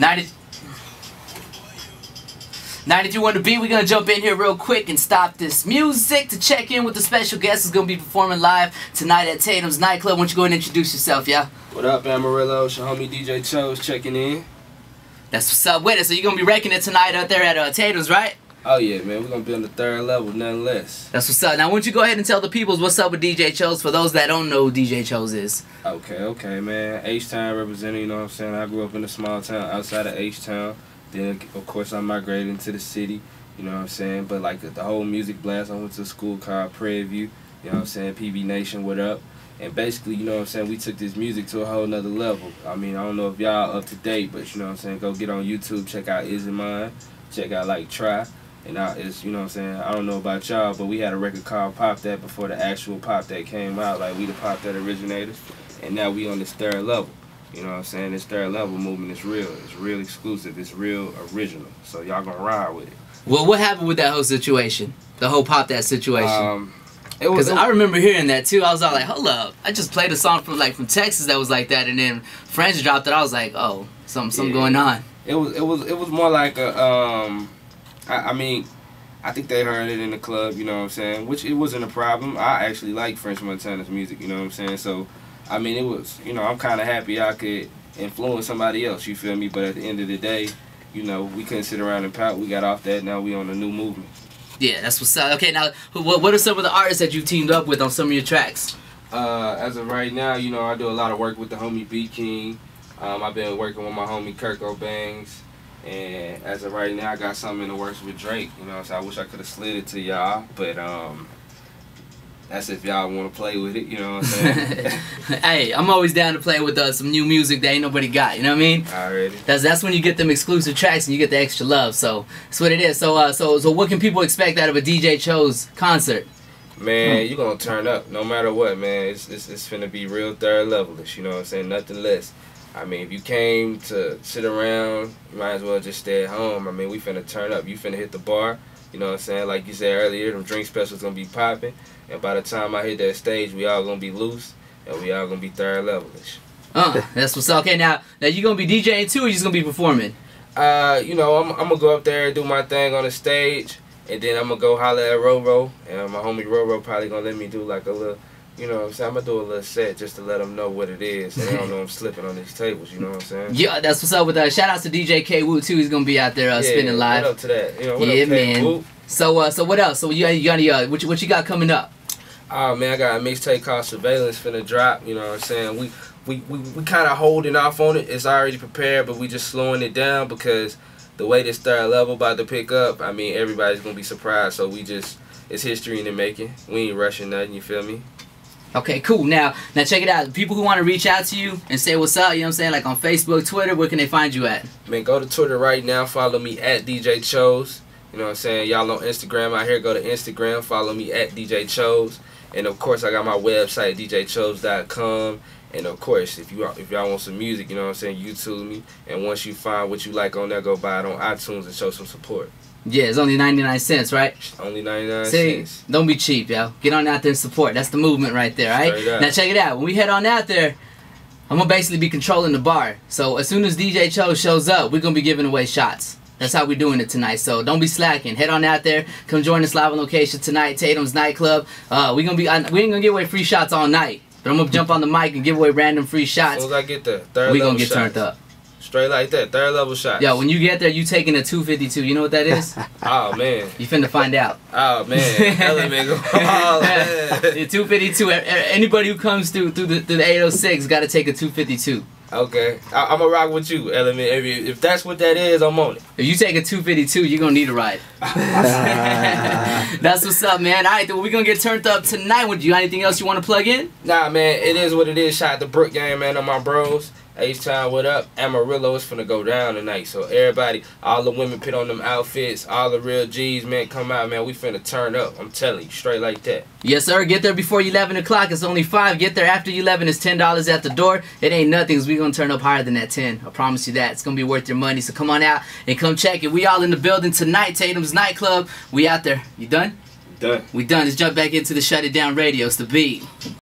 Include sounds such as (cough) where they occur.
90. 92 the beat, we're gonna jump in here real quick and stop this music to check in with the special guest who's gonna be performing live tonight at Tatum's nightclub. Why don't you go and introduce yourself, yeah? What up, Amarillo? It's your homie DJ Chose checking in. That's what's up with it. So you're gonna be wrecking it tonight out there at uh, Tatum's, right? Oh yeah, man, we're gonna be on the third level, nothing less. That's what's up. Now, why don't you go ahead and tell the peoples what's up with DJ Chose for those that don't know who DJ Chose is? Okay, okay, man. H-Town representing, you know what I'm saying? I grew up in a small town outside of H-Town. Then, of course, I migrated into the city, you know what I'm saying? But, like, the, the whole music blast, I went to a school called Prairie View, you know what I'm saying? PB Nation, what up? And basically, you know what I'm saying, we took this music to a whole nother level. I mean, I don't know if y'all up to date, but, you know what I'm saying, go get on YouTube, check out Is It Mine, check out, like, Try. And I, it's, you know what I'm saying, I don't know about y'all, but we had a record called Pop That before the actual Pop That came out. Like, we the Pop That originators. And now we on this third level. You know what I'm saying? This third level movement is real. It's real exclusive. It's real original. So y'all gonna ride with it. Well, what happened with that whole situation? The whole pop that situation. Um, because I remember hearing that too. I was all like, "Hold up!" I just played a song from like from Texas that was like that, and then French dropped it. I was like, "Oh, something, something Yeah. going on." It was it was it was more like a um, I, I mean, I think they heard it in the club. You know what I'm saying? Which it wasn't a problem. I actually like French Montana's music. You know what I'm saying? So, I mean, it was you know I'm kind of happy I could influence somebody else. You feel me? But at the end of the day, you know we couldn't sit around and pout. We got off that. Now we on a new movement. Yeah, that's what's up. Okay, now what what are some of the artists that you teamed up with on some of your tracks? Uh, as of right now, you know, I do a lot of work with the homie B King. Um, I've been working with my homie Kirko Bangz. And as of right now, I got something in the works with Drake. You know, so I wish I could have slid it to y'all, but um, that's if y'all want to play with it. You know what I'm saying? (laughs) hey, I'm always down to play with uh, some new music that ain't nobody got. You know what I mean? Already. That's that's when you get them exclusive tracks and you get the extra love. So that's what it is. So uh, so so what can people expect out of a DJ Chose concert? Man, you're gonna turn up no matter what, man. It's it's, it's finna be real third levelish. You know what I'm saying? Nothing less. I mean, if you came to sit around, you might as well just stay at home. I mean, we finna turn up. You finna hit the bar. You know what I'm saying? Like you said earlier, them drink specials gonna be popping. And by the time I hit that stage, we all gonna be loose and we all gonna be third levelish. Uh, that's what's up. Okay, now now you gonna be DJing too, or you just gonna be performing? Uh, you know, I'm, I'm gonna go up there and do my thing on the stage, and then I'm gonna go holler at Roro, and my homie Roro probably gonna let me do like a little, you know what I'm saying? I'm gonna do a little set just to let them know what it is, so they don't know I'm slipping on these tables, you know what I'm saying? Yeah, that's what's up with that. shout out to DJ K Woo too. He's gonna be out there uh, spinning What up to that? You know, what Yeah, up, man. So uh, so what else? So you you got any uh, what you, what you got coming up? Oh man, I got a mixtape called Surveillance finna drop. You know what I'm saying? We we we, we kind of holding off on it. It's already prepared, but we just slowing it down because the way this third level about to pick up. I mean, everybody's gonna be surprised. So we just it's history in the making. We ain't rushing nothing. You feel me? Okay, cool. Now now check it out. People who want to reach out to you and say what's up, you know what I'm saying? Like on Facebook, Twitter, where can they find you at? Man, go to Twitter right now. Follow me at DJ Chose. You know what I'm saying? Y'all on Instagram out here, go to Instagram. Follow me at DJ Chose. And of course, I got my website, djchose.com. And of course, if you if y'all want some music, you know what I'm saying, YouTube me. And once you find what you like on there, go buy it on iTunes and show some support. Yeah, it's only 99 cents, right? Only 99 See, cents. don't be cheap, yo. Get on out there and support. That's the movement right there, right? Now check it out. When we head on out there, I'm gonna basically be controlling the bar. So as soon as DJ Cho shows up, we're gonna be giving away shots. That's how we're doing it tonight. So don't be slacking. Head on out there. Come join us live on location tonight, Tatum's nightclub. Uh, we gonna be. I, we ain't gonna give away free shots all night, but I'm gonna jump on the mic and give away random free As shots. soon as I get there, third We level gonna get shots. turned up. Straight like that, third level shot. Yo, when you get there, you taking a 252. You know what that is? (laughs) Oh man. you finna find out. Oh man. Element go. (laughs) Oh man. (laughs) The 252. a- a- Anybody who comes through through the, through the 806 got to take a 252. Okay, I, I'm gonna rock with you, Element. If, if that's what that is, I'm on it. If you take a 252, you're gonna need a ride. That's what's up, man. All right, then we're gonna get turned up tonight. Would you anything else you want to plug in? Nah, man, it is what it is. Shout out to Brook game, man, on my bros. H Town, what up? Amarillo is finna go down tonight. So everybody, all the women put on them outfits, all the real G's, man, come out, man. We finna turn up. I'm telling you, straight like that. Yes, sir. Get there before 11 o'clock. It's only five. Get there after 11. It's ten dollars at the door. It ain't nothing. Cause we gonna turn up higher than that 10. I promise you that. It's gonna be worth your money. So come on out and come check it. We all in the building tonight. Tatum's nightclub. We out there. You done? Done. We done. Let's jump back into the Shut It Down Radio. It's the beat.